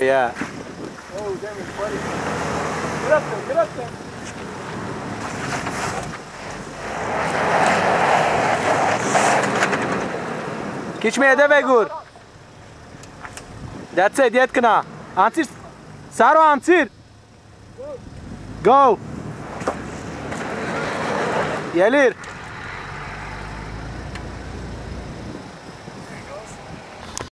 Oh, yeah. Oh, damn it, buddy. Get up there, get up there. Kiç me edhe. That's it, jet këna. Ansir, Saro Ansir. Go. Gelir.